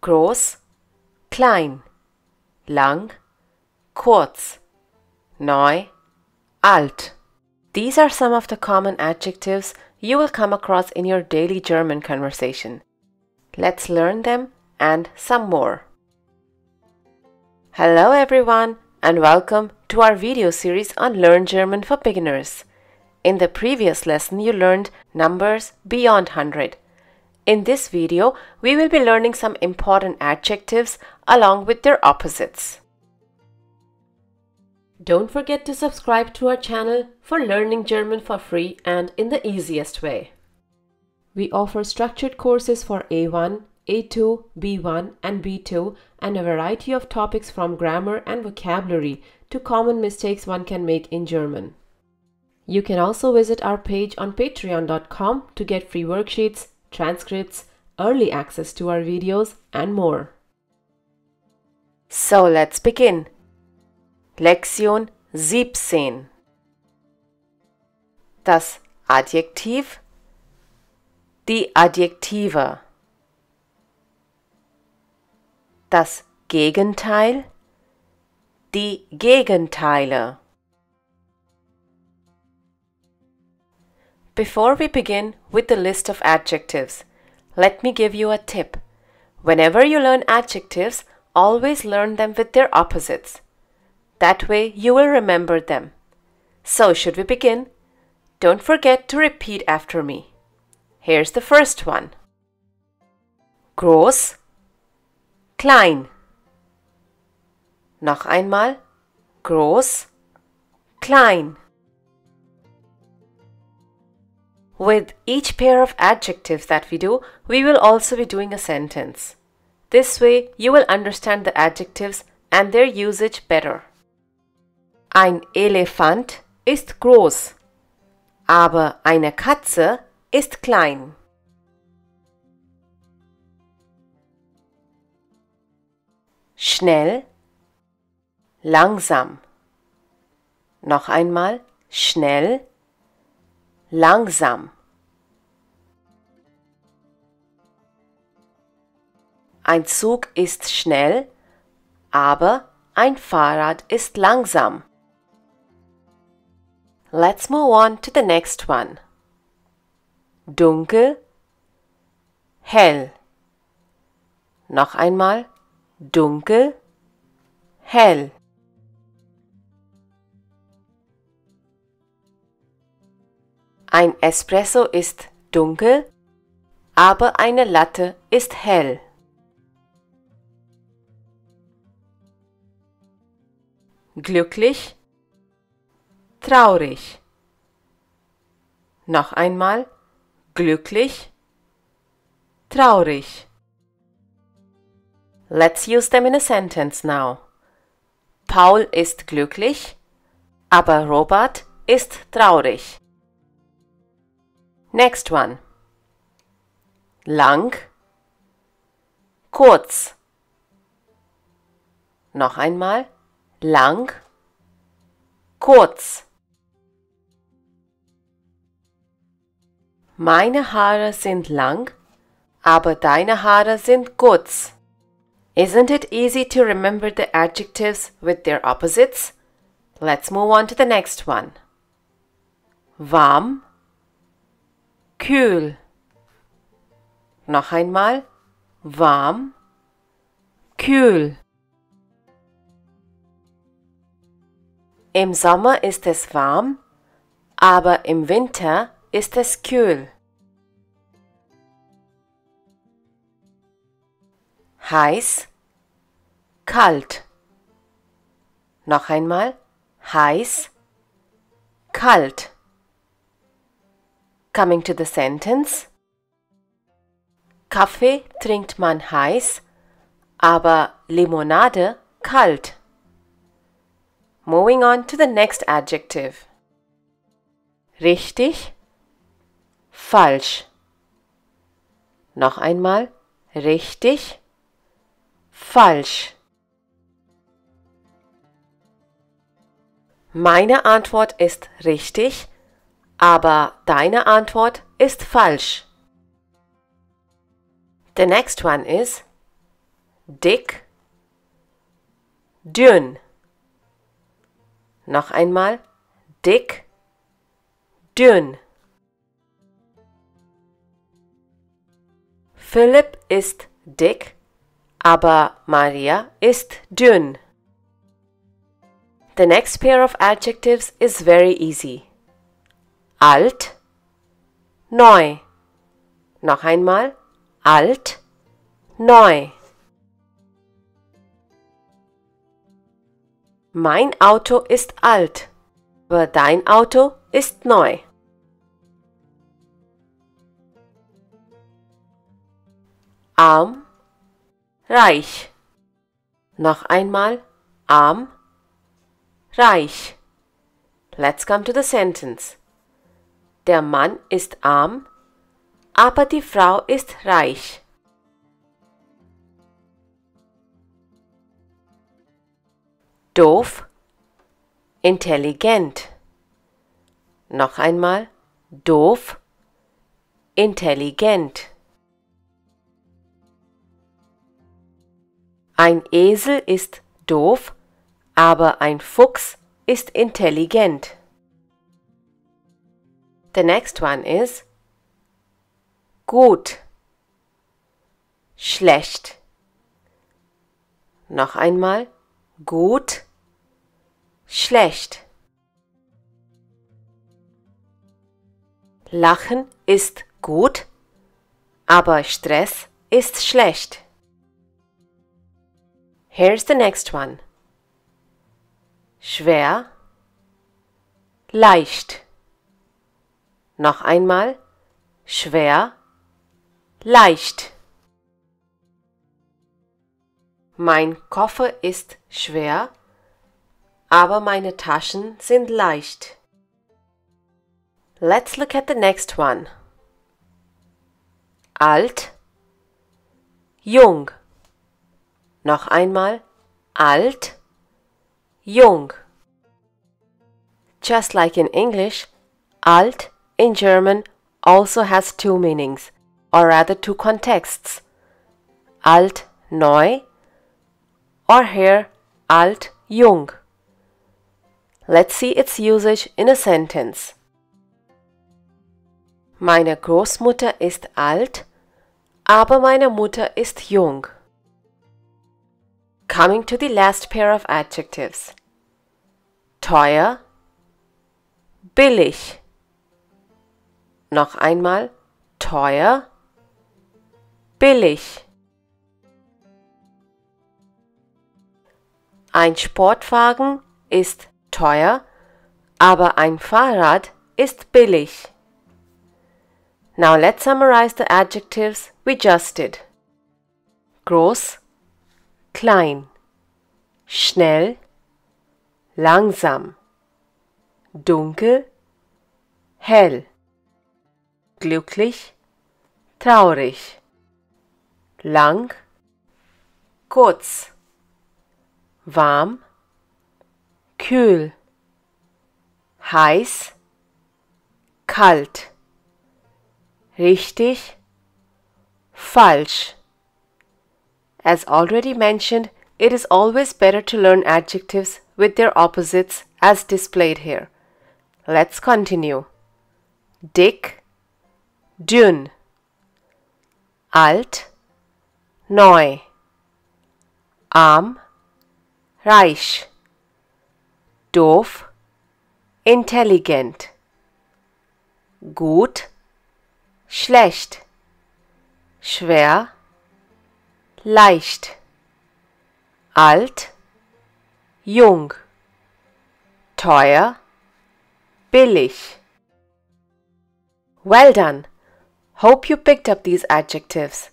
groß, klein, lang, kurz, neu, alt. These are some of the common adjectives you will come across in your daily German conversation. Let's learn them and some more. Hello everyone and welcome to our video series on Learn German for Beginners. In the previous lesson you learned numbers beyond 100. In this video, we will be learning some important adjectives along with their opposites. Don't forget to subscribe to our channel for learning German for free and in the easiest way. We offer structured courses for A1, A2, B1 and B2 and a variety of topics from grammar and vocabulary to common mistakes one can make in German. You can also visit our page on patreon.com to get free worksheets, transcripts, early access to our videos and more. So let's begin. Lektion 17 Das Adjektiv? Die Adjektive. Das Gegenteil? Die Gegenteile Before we begin with the list of adjectives, let me give you a tip. Whenever you learn adjectives, always learn them with their opposites. That way you will remember them. So, should we begin? Don't forget to repeat after me. Here's the first one Groß, klein. Noch einmal. Groß, klein. With each pair of adjectives that we do, we will also be doing a sentence. This way, you will understand the adjectives and their usage better. Ein Elefant ist groß, aber eine Katze ist klein. Schnell, langsam. Noch einmal, schnell, langsam. Ein Zug ist schnell, aber ein Fahrrad ist langsam. Let's move on to the next one. Dunkel, hell. Noch einmal, dunkel, hell. Ein Espresso ist dunkel, aber eine Latte ist hell. Glücklich, traurig. Noch einmal, glücklich, traurig. Let's use them in a sentence now. Paul ist glücklich, aber Robert ist traurig. Next one. Lang, kurz. Noch einmal. Lang, kurz. Meine Haare sind lang, aber deine Haare sind kurz. Isn't it easy to remember the adjectives with their opposites? Let's move on to the next one. Warm, kühl. Noch einmal. Warm, kühl. Im Sommer ist es warm, aber im Winter ist es kühl. Heiß, kalt. Noch einmal. Heiß, kalt. Coming to the sentence. Kaffee trinkt man heiß, aber Limonade kalt. Moving on to the next adjective. Richtig, falsch. Noch einmal. Richtig, falsch. Meine Antwort ist richtig aber deine Antwort ist falsch. The next one is dick, dünn. Noch einmal dick, dünn. Philipp ist dick, aber Maria ist dünn. The next pair of adjectives is very easy. Alt, neu. Noch einmal alt, neu. Mein Auto ist alt, aber dein Auto ist neu. Arm, reich. Noch einmal arm, reich. Let's come to the sentence. Der Mann ist arm, aber die Frau ist reich. Doof, intelligent. Noch einmal doof, intelligent. Ein Esel ist doof, aber ein Fuchs ist intelligent. The next one is gut, schlecht. Noch einmal gut, schlecht. Lachen ist gut, aber Stress ist schlecht. Here's the next one. Schwer, leicht. Noch einmal. Schwer, leicht. Mein Koffer ist schwer, aber meine Taschen sind leicht. Let's look at the next one. Alt, jung. Noch einmal alt, jung. Just like in English, alt in German also has two meanings, or rather two contexts. Alt neu or here alt jung. Let's see its usage in a sentence. Meine Großmutter ist alt, aber meine Mutter ist jung. Coming to the last pair of adjectives. Teuer, billig. Noch einmal teuer, billig. Ein Sportwagen ist teuer, aber ein Fahrrad ist billig. Now let's summarize the adjectives we just did. Groß, klein, schnell, langsam, dunkel, hell, glücklich, traurig, lang, kurz, warm, kühl, heiß, kalt, richtig, falsch. As already mentioned, it is always better to learn adjectives with their opposites as displayed here. Let's continue. Dick, dünn, alt, neu, arm, reich, doof, intelligent, gut, schlecht, schwer, leicht, alt, jung, teuer, billig. Well done! Hope you picked up these adjectives.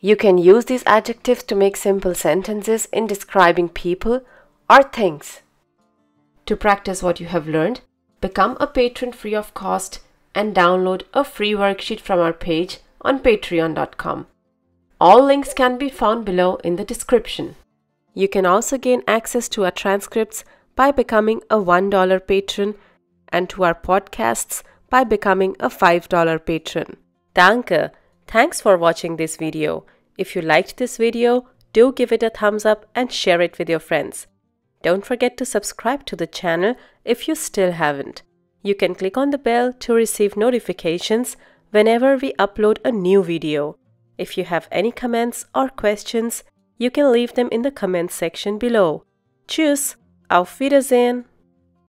You can use these adjectives to make simple sentences in describing people or things. To practice what you have learned, become a patron free of cost and download a free worksheet from our page on patreon.com. All links can be found below in the description. You can also gain access to our transcripts by becoming a $1 patron and to our podcasts by becoming a $5 patron. Danke! Thanks for watching this video. If you liked this video, do give it a thumbs up and share it with your friends. Don't forget to subscribe to the channel if you still haven't. You can click on the bell to receive notifications whenever we upload a new video. If you have any comments or questions, you can leave them in the comments section below. Tschüss, auf Wiedersehen!